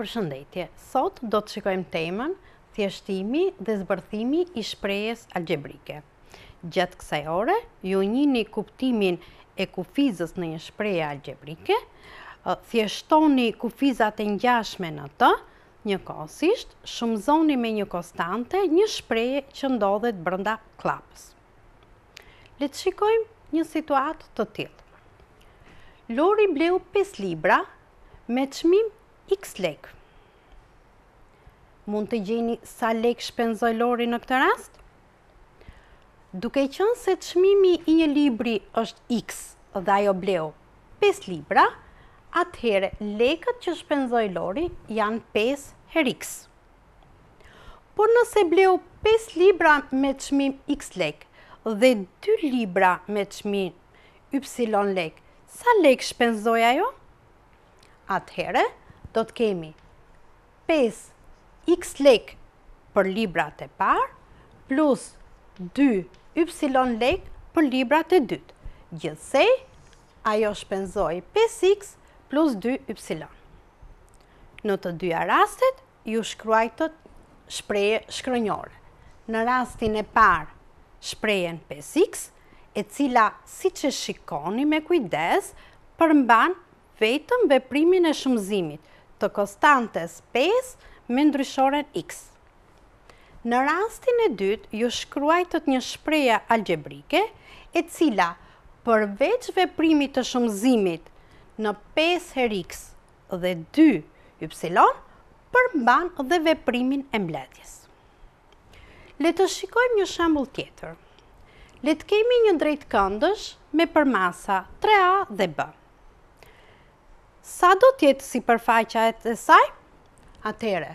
Përshëndetje, sot do të shikojmë temën thjeshtimi dhe zbërthimi i shprehjes algjebrike. Gjatë kësaj ore, ju njihni kuptimin e kufizës në një shprehje algjebrike, thjeshtoni kufizat e ngjashme në të, njëkohësisht, shumëzoni me një konstante një shprehje që ndodhet brenda kllapës. Le të shikojmë një situatë të tillë. Lori bleu 5 libra Me çmim X lekë. Mund të gjeni sa lekë shpenzoi Lori në këtë rast? Duke qenë se çmimi i një libri është X dhe ajo bleu 5 libra, atëherë lekët që shpenzoi Lori janë 5 herë X. Por nëse bleu 5 libra me çmim X lek dhe 2 libra me çmim ypsilon lek, sa lekë shpenzoi ajo? Atëhere, do të kemi 5x lekë për librat e parë, plus 2 ypsilon lekë për librat e dytë. Gjithsej, ajo shpenzoi 5x plus 2 ypsilon. Në të dyja rastet, ju shkruajtët shprehje shkronjore. Në rastin e parë shprehjen pesë iks, e cila siç e shikoni me kujdes përmban vetëm veprimin e shumëzimit të konstantes pesë me ndryshoren iks. Në rastin e dytë ju shkruajtët një shprehje algjebrike, e cila përveç veprimit të shumëzimit në pesë herë iks, dhe dy ypsilon përmban dhe veprimin e mbledhjes. Le të shikojmë një shembull tjetër. Le të kemi një drejtkëndësh me përmasa 3A dhe B. Sa do të jetë sipërfaqja e tij? Atëherë,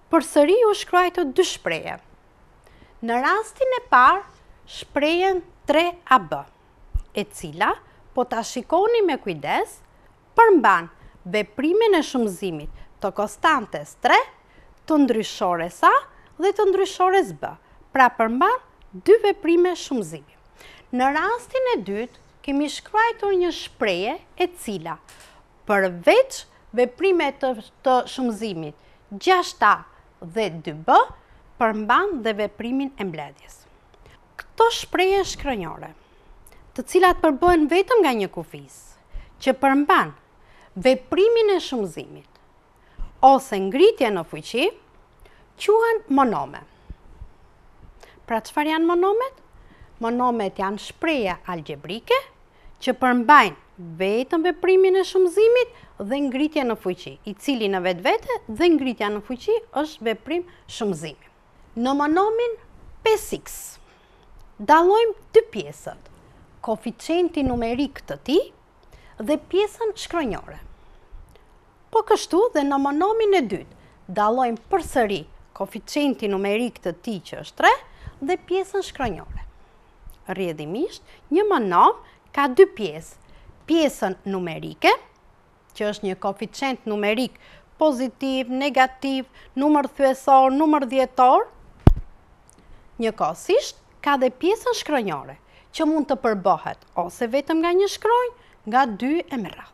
Përsëri ju shkruajtët dy shprehje. Në rastin e parë, shprehjen 3AB, e cila, po ta shikoni me kujdes, përmban veprimin e shumëzimit të konstantes 3, të ndryshores A dhe të ndryshores B, pra përmban dy veprime shumëzimi. Në rastin e dytë, kemi shkruajtur një shprehje e cila, Përveç veprimeve të shumëzimit gjashtë A dhe dy B, përmban dhe veprimin e mbledhjes. Këto shprehje shkronjore, të cilat përbëhen vetëm nga një kufizë, që përmban veprimin e shumëzimit, ose ngritje në fuqi, quhen monome. Pra çfarë janë monomet? Monomet janë shprehje algebrike që përmbajnë vetëm veprimin e shumëzimit dhe ngritje në fuqi, i cili në vetvete dhe ngritja në fuqi është veprim shumëzimi. Në monomin 5x, dallojmë dy pjesët, koeficientin numerik të tij dhe pjesën shkronjore. Po kështu dhe në monomin e dytë, dallojmë përsëri koeficientin numerik të tij që është tre dhe pjesën shkronjore. Rrjedhimisht, një monom ka dy pjesë, pjesën numerike, që është një koeficient numerik pozitiv, negativ, numër thyesor, numër dhjetor, njëkohësisht ka dhe pjesën shkronjore, që mund të përbohet ose vetëm nga një shkronjë, nga dy e me radhë.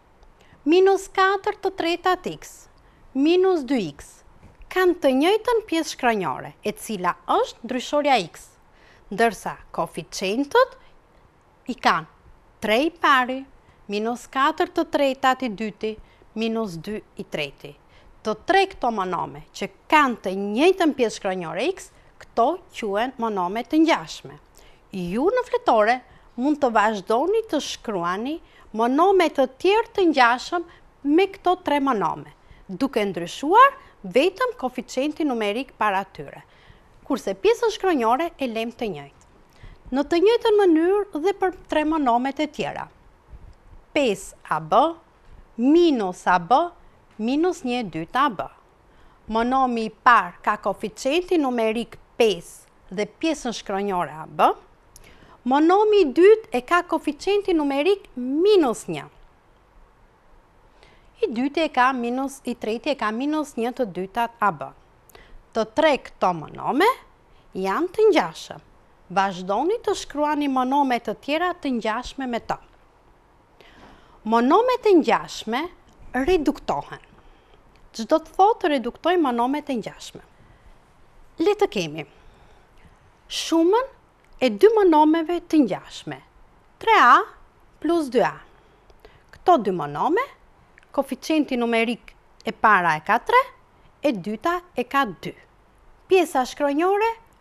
minus 4 të tretat x minus 2x kanë të njëjtën pjesë shkronjore, e cila është ndryshorja x, ndërsa koeficientët i kanë tre i pari minus 4 të tretat i dyti minus 2 i treti. Të tre këto monome që kanë të njëjtën pjesë shkronjore x, këto quhen monome të ngjashme. Ju në fletore mund të vazhdoni të shkruani monome të tjerë të ngjashëm me këto tre monome, duke ndryshuar vetëm koeficientin numerik para tyre, kurse pjesën shkronjore e lemë të njëjtë. Në të njëjtën mënyrë dhe për tre monomet e tjera. 5AB minus AB minus 1 e dyta AB. Monomi i parë ka koeficientin numerik 5 dhe pjesën shkronjore AB. Monomi i dytë e ka koeficientin numerik minus 1. I dyti e ka minus, i treti e ka minus 1 të dytat AB. Të tre këto monome janë të ngjashëm. Vazhdoni të shkruani monome të tjera të ngjashme me to. Monomet e ngjashme reduktohen. Ç'do të thotë të reduktojmë monomet e ngjashme. Le të kemi shumën e dy monomeve të ngjashme, 3A plus 2A. Këto dy monome, koeficienti numerik e para e ka 3, e dyta e ka 2. Pjesa shkronjore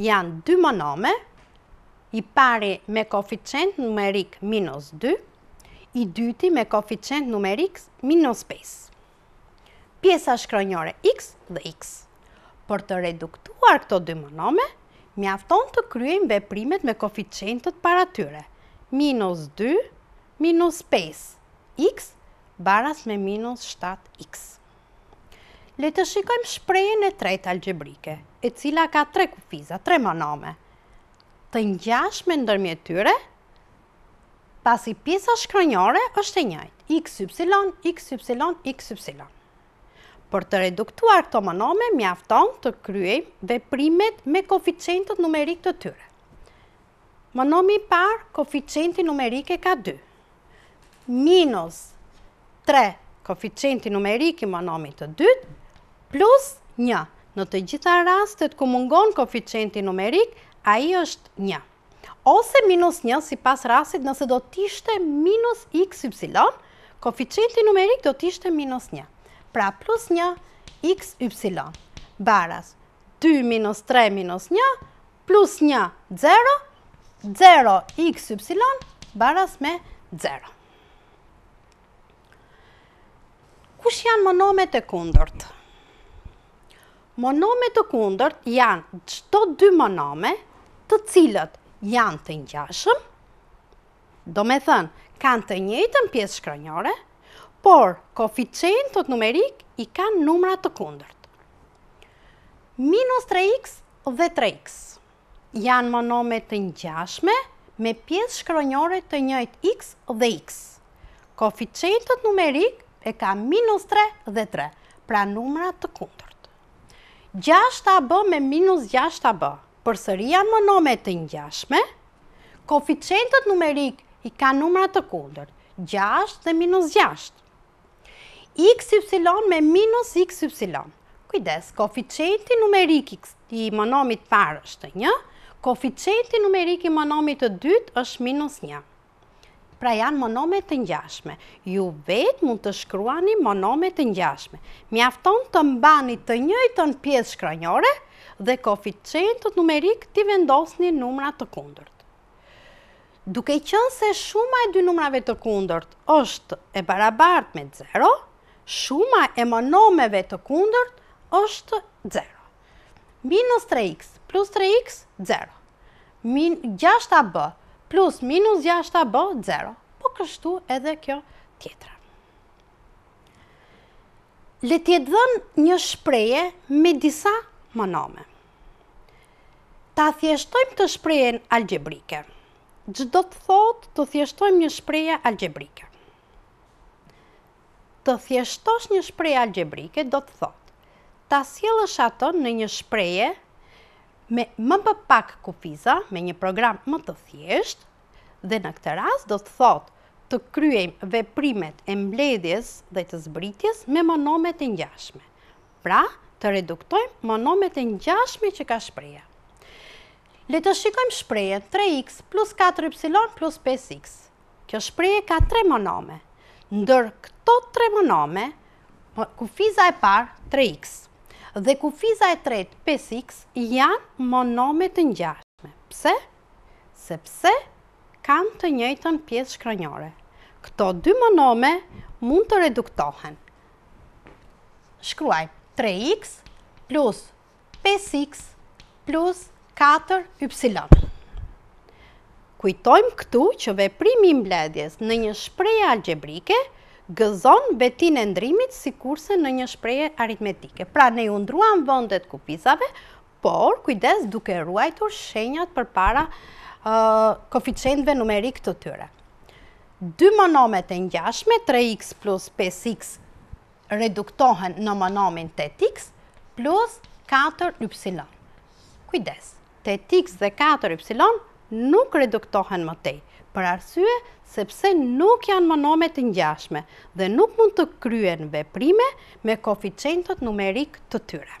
janë dy monome, i pari me koeficient numerik minus 2, i dyti me koeficient numerik minus 5. Pjesa shkronjore x dhe x. Për të reduktuar këto dy monome, mjafton të kryejmë veprimet me koeficientët para tyre, minus 2, minus 5, x baras me minus 7x. Le të shikojmë shprehjen e tretë algjebrike, e cila ka tre kufiza, tre monome, të ngjashme ndërmjet tyre, pasi pjesa shkronjore është e njëjtë, x, y, x, y, x, y. Për të reduktuar këto monome, mjafton të kryejmë veprimet me koeficientët numerikë të tyre. Monomi i parë koeficientin numerik e ka dy. Minus tre koeficienti numerik i monomit të dytë plus një. Në të gjitha rastet ku mungon koeficienti numerik, ai është një. Ose minus një sipas rastit nëse do të ishte minus x, y, koeficienti numerik do të ishte minus një. Pra plus një x, y, baras 2 minus 3 minus 1, Plus 1, 0, 0, x, y, baras me 0. Kush janë monomet e kundërt? Monome të kundërt janë çdo dy monome të cilët janë të ngjashëm, domethënë, kanë të njëjtën pjesë shkronjore, por koeficientët numerikë i kanë numra të kundërt. Minus 3x dhe tre X janë monome të ngjashme me pjesë shkronjore të njëjtë X dhe X. Koeficientët numerikë e ka minus tre dhe tre, pra numra të kundërt. Gjashtë AB me minus gjashtë AB, përsëri janë monome të ngjashme, koeficientët numerikë i ka numra të kundërt, gjashtë dhe minus gjashtë. XY me minus XY. Kujdes, koeficienti numerik i monomit të parë është 1, koeficienti numerik i monomit të dytë është minus 1. Pra janë monome të ngjashme. Ju vetë mund të shkruani monome të ngjashme. Mjafton të mbani të njëjtën pjesë shkronjore dhe koeficientët numerikë t'i vendosni numra të kundërt. Duke qenë se shuma e dy numrave të kundërt është e barabartë me zero, shuma e monomeve të kundërt është zero. Minus tre iks plus tre iks, zero. Min, gjashtë a bë plus minus gjashtë a bë, zero. Po kështu edhe kjo tjetra. Le të jetë dhënë një shprehje me disa monome. Ta thjeshtojmë shprehjen algjebrike. Ç'do të thotë të thjeshtojmë një shprehje algjebrike? Të thjeshtosh një shprehje algjebrike do të thotë ta sjellësh atë në një shprehje me më më pak kufiza, me një program më të thjeshtë, dhe në këtë rast do të thotë të kryejmë veprimet e mbledhjes dhe të zbritjes me monomet e ngjashme. Pra, të reduktojmë monomet e ngjashme që ka shprehja. Le të shikojmë shprehjen 3x plus 4y plus 5x. Kjo shprehje ka tre monome. Ndër këto tre monome, po, kufiza e parë 3x dhe kufiza e tretë 5x janë monome të ngjashme. Pse? Sepse kanë të njëjtën pjesë shkronjore. Këto dy monome mund të reduktohen shkruajmë 3x plus 5x plus 4y. Kujtojmë këtu që veprimi i mbledhjes në një shprehje algjebrike gëzon vetinë e ndërrimit sikurse në një shprehje aritmetike. Pra ne iu ndërruam vendet kufizave, Por, kujdes duke ruajtur shenjat përpara koeficientëve numerikë të tyre. Dy monomet e ngjashme 3x plus 5x reduktohen në monomin 8x plus 4y. Kujdes, 8x dhe 4y nuk reduktohen më tej, për arsye sepse nuk janë monome të ngjashme dhe nuk mund të kryhen veprime me koeficientët numerikë të tyre.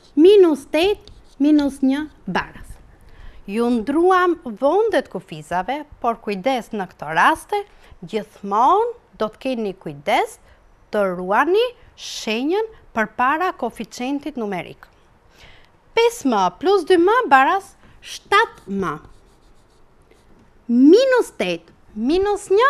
Minus tetë, minus një, baras. Iu ndërruam vendet kufizave, por kujdes në këto raste, gjithmonë do të keni kujdes të ruani shenjën përpara koeficientit numerik. Pesë më plus dy më baras shtatë më. Minus tetë, minus një,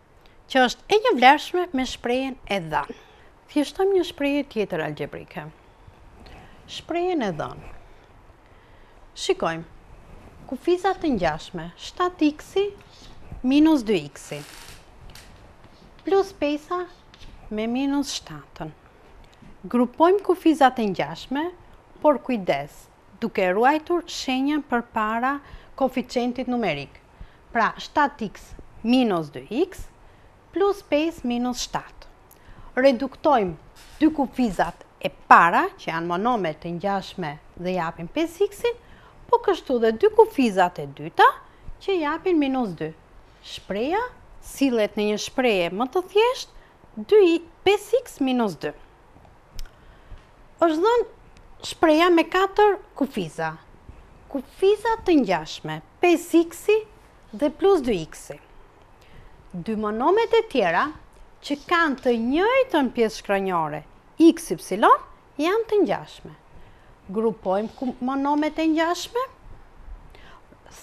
që është e njëvlershme me shprehjen e dhënë. Thjeshtojmë një shprehje tjetër algjebrike. Shprehjen e dhënë. Shikojmë. Kufiza të ngjashme, 7x-i minus 2x-i plus 5-a me minus 7-ën. Grupojmë kufizat e ngjashme, por kujdes, duke ruajtur shenjën përpara koeficientit numerik, pra shtatë iks minus dy iks plus pesë minus shtatë. Reduktojmë dy kufizat e para, që janë monome të ngjashme dhe japin pesë iksin, po kështu dhe dy kufizat e dyta, që japin minus dy. Shprehja sillet në një shprehje më të thjeshtë, pesë iks minus dy. është dhënë shprehja me 4 kufiza. Kufiza të ngjashme, 5x-i dhe plus 2x-i. Dy monomet e tjera që kanë të njëjtën pjesë shkronjore, x, y, janë të ngjashme. Grupojmë monomet e ngjashme,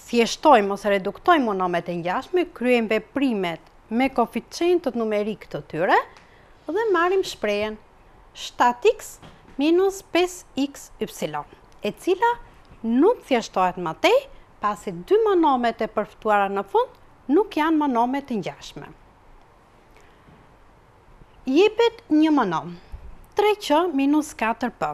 thjeshtojmë ose reduktojmë monomet e ngjashme, kryejmë veprimet me koeficientët numerikë të tyre Dhe marrim shprehjen shtatë iks minus pesë iks ypsilon, e cila nuk thjeshtohet më tej, pasi dy monomet e përftuara në fund nuk janë monome të ngjashme. Jepet një monom, tre q minus katër pë.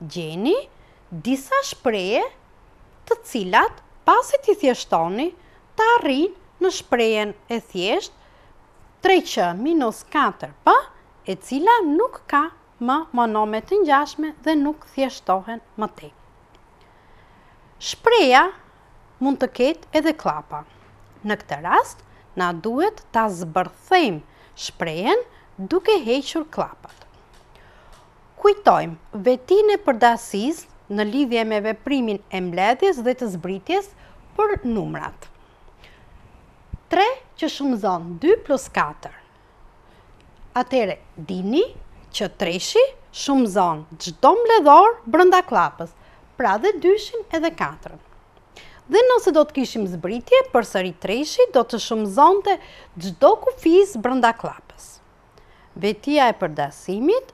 gjeni disa shprehje të cilat pasi t'i thjeshtoni të arrijnë në shprehjen e thjeshtë 3q minus 4p, e cila nuk ka më monome të ngjashme dhe nuk thjeshtohen më tej. Shprehja mund të ketë edhe kllapa. Në këtë rast, na duhet ta zbërthejmë shprehjen duke hequr kllapat. Kujtojmë, vetinë e përdasisë në lidhje me veprimin e mbledhjes dhe të zbritjes për numrat. Tre që shumëzon dy plus katër. Atëherë, dini që treshi shumëzon çdo mbledhor brenda kllapës, pra dhe dyshin edhe katrën. Dhe nëse do të kishim zbritje, përsëri treshi do të shumëzonte çdo kufizë brenda kllapës. Vetia e përdasimit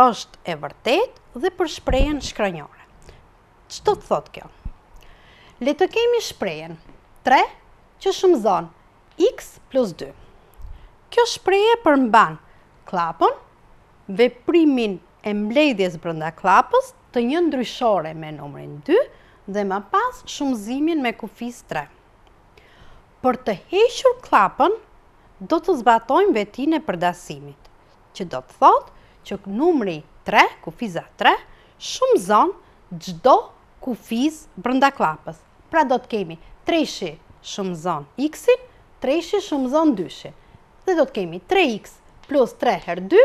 është e vërtetë dhe për shprehjen shkronjore. Ç'do të thotë kjo? Le të kemi shprehjen 3 që shumëzon x plus 2. Kjo shprehje përmban kllapën, veprimin e mbledhjes brenda kllapës të një ndryshore me numrin 2 dhe më pas shumëzimin me kufizë 3. Për të hequr kllapën, do të zbatojmë vetinë e përdasimit, që do të thotë që numri tre, kufiza tre, shumëzon çdo kufizë brenda kllapës. Pra do të kemi treshi shumëzon x-in, treshi shumëzon dyshin. Dhe do të kemi 3x plus 3 herë 2,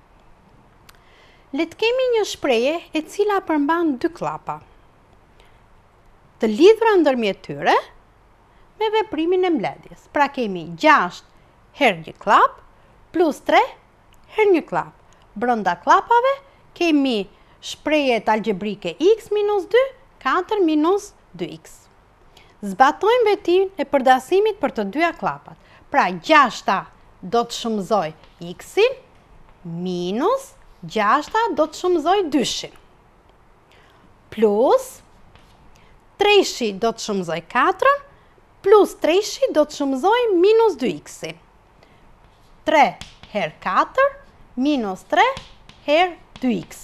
Le të kemi një shprehje e cila përmban dy kllapa. Të lidhura ndërmjet tyre me veprimin e mbledhjes. Pra kemi 6 herë një kllapë plus 3 herë një kllapë. Brenda kllapave kemi shprehjet algjebrike x minus 2, 4 minus 2x. Zbatojmë vetinë e përdasimit për të dyja kllapat. Pra, gjashta do të shumëzojë x-in, minus gjashta do të shumëzojë dyshin. Plus, treshi do të shumëzojë 4, plus treshi do të shumëzojë minus 2x-in. 3 herë 4, minus 3 herë 2x.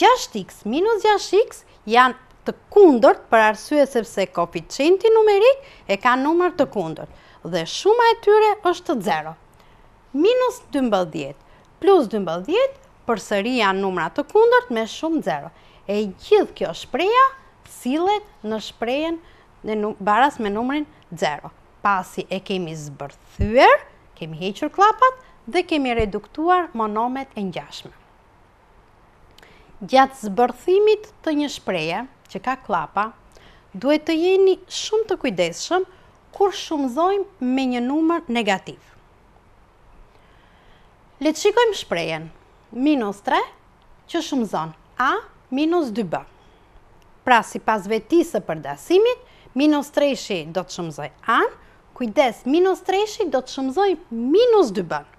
Gjashtë iks minus gjashtë iks janë të kundërt për arsye sepse koeficienti numerik e kanë numër të kundërt dhe shuma e tyre është zero. Minus dymbëdhjetë plus dymbëdhjetë përsëri janë numra të kundërt me shumë zero. E gjithë kjo shprehja sillet në shprehjen baras me numrin zero. Pasi e kemi zbërthyer, kemi hequr kllapat dhe kemi reduktuar monomet e ngjashme. Gjatë zbërthimit të një shprehjeje që ka kllapa, duhet të jeni shumë të kujdesshëm kur shumëzojmë me një numër negativ. Le të shikojmë shprehjen minus 3 që shumëzon a minus 2b. Pra, sipas vetisë së përdasimit, minus 3-shi do të shumëzojë a-në, kujdes minus 3-shi do të shumëzojë minus 2b-në.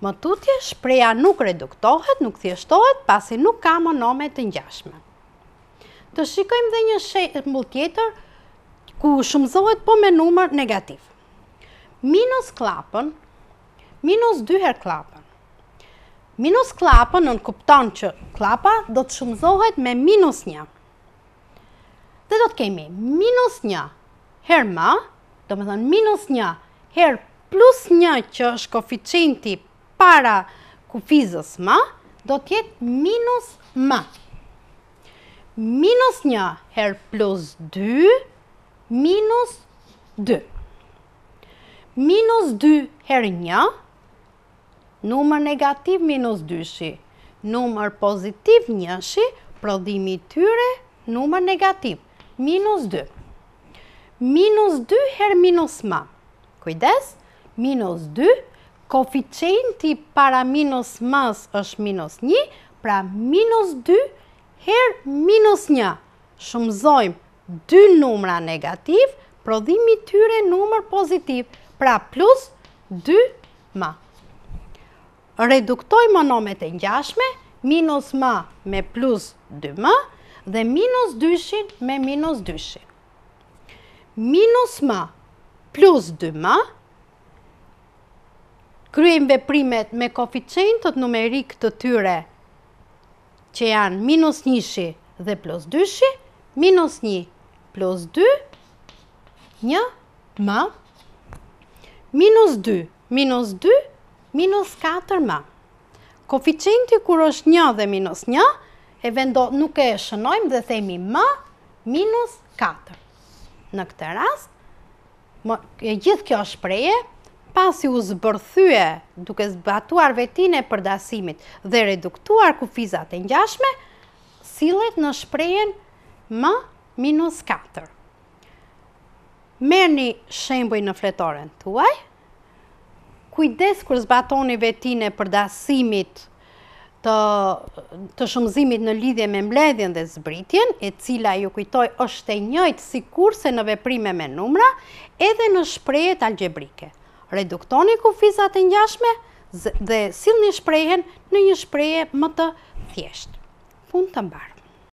Më tutje, shprehja nuk reduktohet, nuk thjeshtohet, pasi nuk ka monome të ngjashme. Të shikojmë dhe një shembull tjetër ku shumëzohet po me numër negativ. Minus kllapën, minus dy herë kllapën. Minus kllapën nënkupton që kllapa do të shumëzohet me minus një. Dhe do të kemi minus një herë m, domethënë minus një, herë plus një që është koeficienti para kufizës m, do të jetë minus m. Minus një herë plus dy, minus dy. Minus dy herë një, Numër negativ minus dyshi, numër pozitiv njëshi, prodhimi i tyre numër negativ, minus dy. Minus dy herë minus m-ja. Kujdes, minus dy, koeficienti para minus m-së është minus një, pra minus dy herë minus një, shumëzojmë dy numra negativ, prodhimi i tyre numër pozitiv, pra plus 2 m. Reduktojmë monomet e ngjashme, minus m me plus 2 m, dhe minus 2 me minus 2. Minus m plus 2 m, kryejmë veprimet me koeficientët numerik të tyre që janë minus njëshi dhe plus dyshi, minus një plus dy, një më, minus dy, minus dy, minus katër më. Koeficienti kur është një dhe minus një, e vendo nuk e shënojmë dhe themi më minus katër. Në këtë rast, Më, e gjithë kjo shprehje, pasi u zbërthye duke zbatuar vetinë e përdasimit dhe reduktuar kufizat e ngjashme, sillet në shprehjen më minus 4. Merrni shembuj në fletoren tuaj, kujdes kur zbatoni vetinë e përdasimit të shumëzimit në lidhje me mbledhjen dhe zbritjen, e cila ju kujtoj është e njëjtë sikurse në veprime me numra, edhe në shprehjet algjebrike. Reduktoni kufizat e ngjashme dhe sillni shprehjen në një shprehje më të thjeshtë. Punë të mbarë.